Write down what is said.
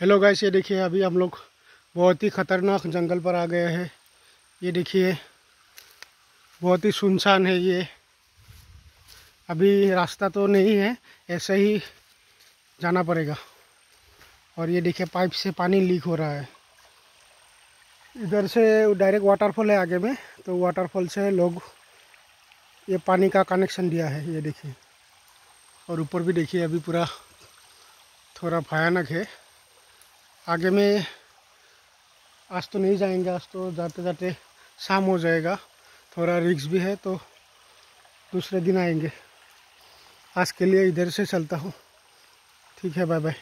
Hello guys ये देखिए, अभी हम लोग बहुत ही ख़तरनाक जंगल पर आ गए हैं। ये देखिए, बहुत ही सुनसान है ये। अभी रास्ता तो नहीं है, ऐसे ही जाना पड़ेगा। और ये देखिए, पाइप से पानी लीक हो रहा है। इधर से डायरेक्ट वाटरफॉल है आगे में तो वाटरफॉल से लोग ये पानी का कनेक्शन दिया है, ये देखिए। और ऊपर भी देखिए, अभी पूरा थोड़ा भयानक है। आगे में आज तो नहीं जाएँगे, आज तो जाते जाते शाम हो जाएगा। थोड़ा रिक्स भी है तो दूसरे दिन आएँगे। आज के लिए इधर से चलता हूँ। ठीक है बाय बाय